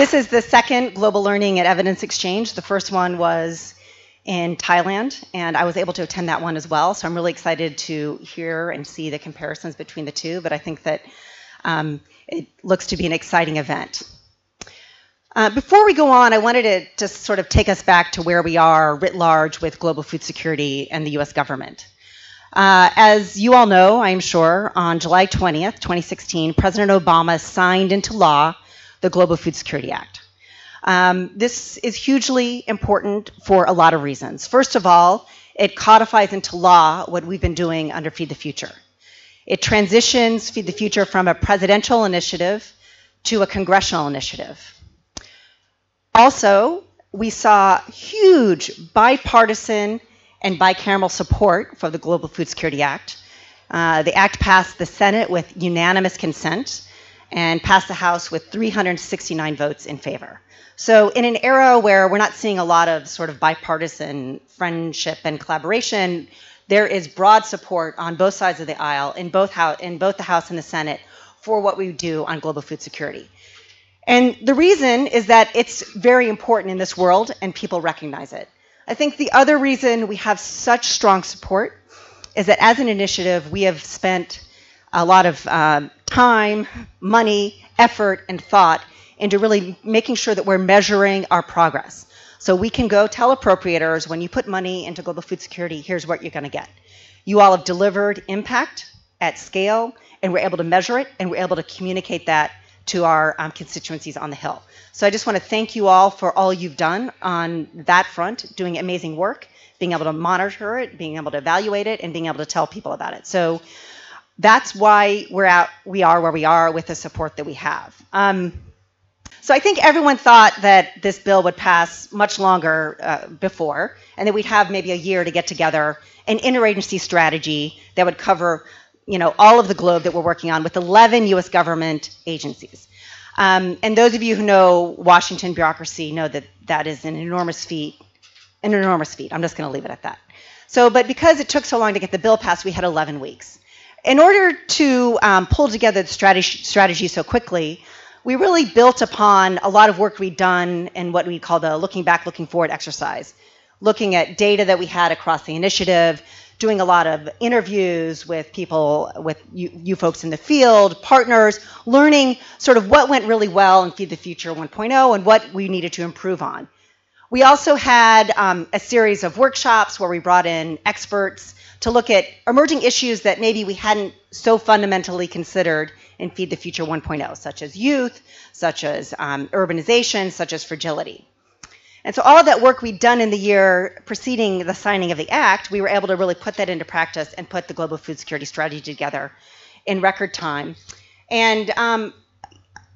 this is the second Global Learning and Evidence Exchange. The first one was in Thailand, and I was able to attend that one as well. So I'm really excited to hear and see the comparisons between the two. But I think that um, it looks to be an exciting event. Uh, before we go on, I wanted to just sort of take us back to where we are writ large with global food security and the US government. Uh, as you all know, I'm sure, on July 20th, 2016, President Obama signed into law the Global Food Security Act. Um, this is hugely important for a lot of reasons. First of all, it codifies into law what we've been doing under Feed the Future. It transitions Feed the Future from a presidential initiative to a congressional initiative. Also, we saw huge bipartisan and bicameral support for the Global Food Security Act. Uh, the act passed the Senate with unanimous consent and passed the House with 369 votes in favor. So, in an era where we're not seeing a lot of sort of bipartisan friendship and collaboration, there is broad support on both sides of the aisle in both, house, in both the House and the Senate for what we do on global food security. And the reason is that it's very important in this world and people recognize it. I think the other reason we have such strong support is that as an initiative, we have spent a lot of uh, time, money, effort, and thought into really making sure that we're measuring our progress. So we can go tell appropriators when you put money into global food security, here's what you're going to get. You all have delivered impact at scale, and we're able to measure it, and we're able to communicate that to our um, constituencies on the Hill. So I just want to thank you all for all you've done on that front, doing amazing work, being able to monitor it, being able to evaluate it, and being able to tell people about it. So that's why we're out, we are where we are with the support that we have. Um, so I think everyone thought that this bill would pass much longer uh, before, and that we'd have maybe a year to get together an interagency strategy that would cover you know, all of the globe that we're working on with 11 U.S. government agencies. Um, and those of you who know Washington bureaucracy know that that is an enormous feat, an enormous feat. I'm just going to leave it at that. So, but because it took so long to get the bill passed, we had 11 weeks. In order to um, pull together the strategy, strategy so quickly, we really built upon a lot of work we'd done in what we call the looking back, looking forward exercise, looking at data that we had across the initiative, doing a lot of interviews with people, with you, you, folks in the field, partners, learning sort of what went really well in Feed the Future 1.0 and what we needed to improve on. We also had um, a series of workshops where we brought in experts to look at emerging issues that maybe we hadn't so fundamentally considered in Feed the Future 1.0, such as youth, such as um, urbanization, such as fragility. And so all of that work we'd done in the year preceding the signing of the act, we were able to really put that into practice and put the global food security strategy together in record time. And um,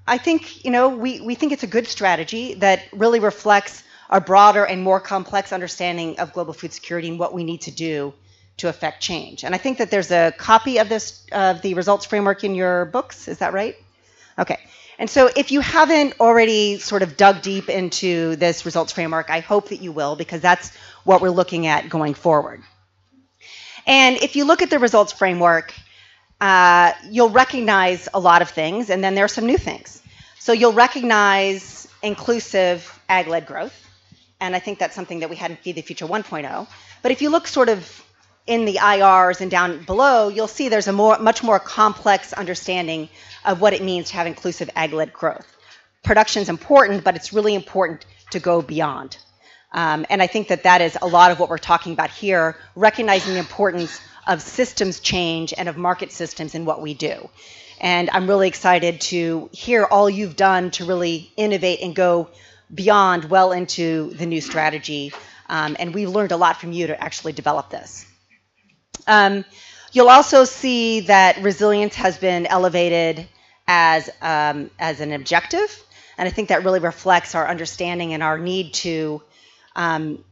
I think, you know, we, we think it's a good strategy that really reflects a broader and more complex understanding of global food security and what we need to do to affect change. And I think that there's a copy of this of the results framework in your books. Is that right? Okay. And so if you haven't already sort of dug deep into this results framework, I hope that you will because that's what we're looking at going forward. And if you look at the results framework, uh, you'll recognize a lot of things, and then there are some new things. So you'll recognize inclusive ag-led growth, and I think that's something that we had in Feed the Future 1.0. But if you look sort of in the IRs and down below, you'll see there's a more, much more complex understanding of what it means to have inclusive ag-led growth. Production is important, but it's really important to go beyond. Um, and I think that that is a lot of what we're talking about here, recognizing the importance of systems change and of market systems in what we do. And I'm really excited to hear all you've done to really innovate and go beyond well into the new strategy. Um, and we've learned a lot from you to actually develop this. Um, you'll also see that resilience has been elevated as, um, as an objective. And I think that really reflects our understanding and our need to um,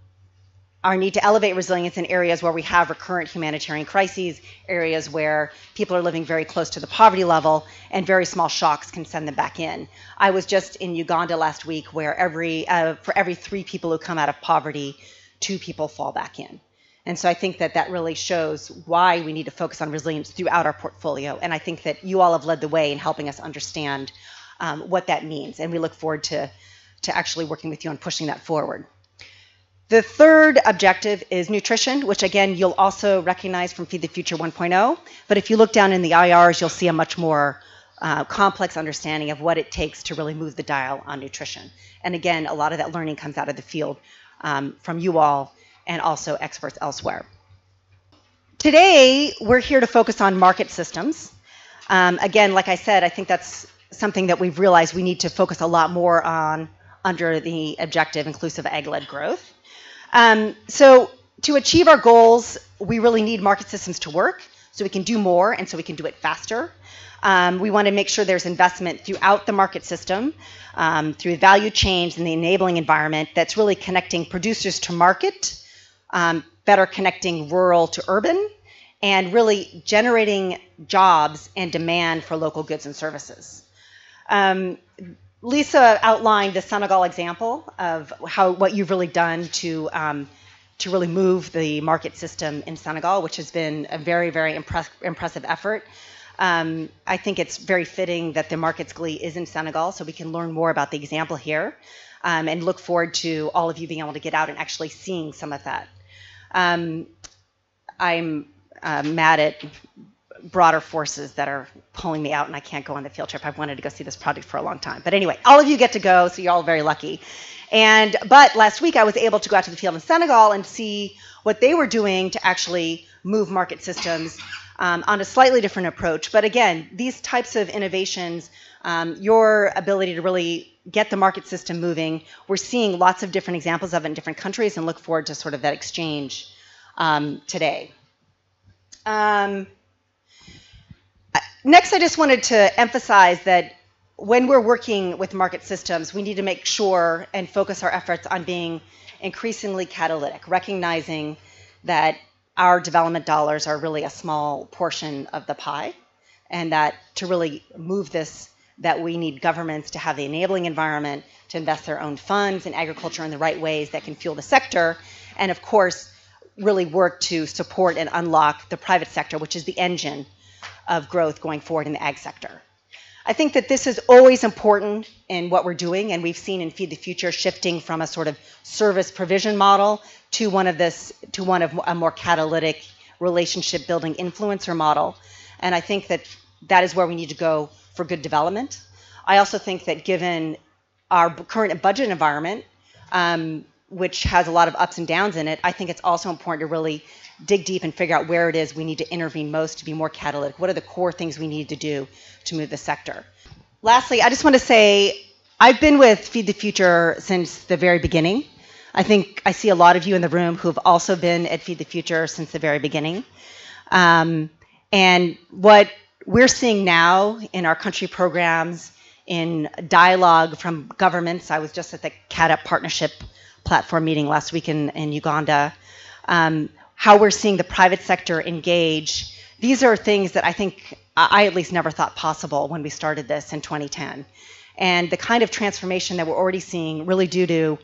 our need to elevate resilience in areas where we have recurrent humanitarian crises, areas where people are living very close to the poverty level, and very small shocks can send them back in. I was just in Uganda last week, where every uh, for every three people who come out of poverty, two people fall back in. And so I think that that really shows why we need to focus on resilience throughout our portfolio. And I think that you all have led the way in helping us understand um, what that means. And we look forward to, to actually working with you on pushing that forward. The third objective is nutrition, which again, you'll also recognize from Feed the Future 1.0. But if you look down in the IRs, you'll see a much more uh, complex understanding of what it takes to really move the dial on nutrition. And again, a lot of that learning comes out of the field um, from you all and also experts elsewhere. Today, we're here to focus on market systems. Um, again, like I said, I think that's something that we've realized we need to focus a lot more on under the objective inclusive ag-led growth. Um, so to achieve our goals, we really need market systems to work so we can do more and so we can do it faster. Um, we want to make sure there's investment throughout the market system, um, through value chains and the enabling environment that's really connecting producers to market, um, better connecting rural to urban, and really generating jobs and demand for local goods and services. Um, Lisa outlined the Senegal example of how what you've really done to um, to really move the market system in Senegal, which has been a very very impress- impressive effort. Um, I think it's very fitting that the markets glee is in Senegal, so we can learn more about the example here, um, and look forward to all of you being able to get out and actually seeing some of that. Um, I'm uh, mad at broader forces that are pulling me out and I can't go on the field trip. I've wanted to go see this project for a long time. But anyway, all of you get to go, so you're all very lucky. And but last week I was able to go out to the field in Senegal and see what they were doing to actually move market systems um, on a slightly different approach. But again, these types of innovations, um, your ability to really get the market system moving, we're seeing lots of different examples of it in different countries and look forward to sort of that exchange um, today. Um, Next, I just wanted to emphasize that when we're working with market systems, we need to make sure and focus our efforts on being increasingly catalytic, recognizing that our development dollars are really a small portion of the pie, and that to really move this, that we need governments to have the enabling environment to invest their own funds in agriculture in the right ways that can fuel the sector, and of course, really work to support and unlock the private sector, which is the engine of growth going forward in the ag sector. I think that this is always important in what we're doing, and we've seen in Feed the Future shifting from a sort of service provision model to one of this to one of a more catalytic relationship building influencer model. And I think that that is where we need to go for good development. I also think that given our current budget environment, um, which has a lot of ups and downs in it, I think it's also important to really dig deep and figure out where it is we need to intervene most to be more catalytic. What are the core things we need to do to move the sector? Lastly, I just want to say I've been with Feed the Future since the very beginning. I think I see a lot of you in the room who have also been at Feed the Future since the very beginning. Um, and what we're seeing now in our country programs, in dialogue from governments, I was just at the CAADP partnership platform meeting last week in, in Uganda. Um, how we're seeing the private sector engage. These are things that I think I at least never thought possible when we started this in 2010. And the kind of transformation that we're already seeing, really due to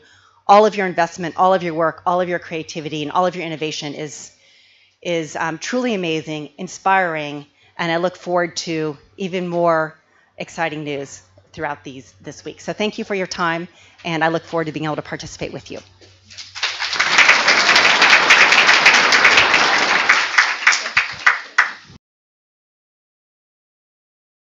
all of your investment, all of your work, all of your creativity, and all of your innovation, is is um, truly amazing, inspiring, and I look forward to even more exciting news throughout these this week. So thank you for your time, and I look forward to being able to participate with you.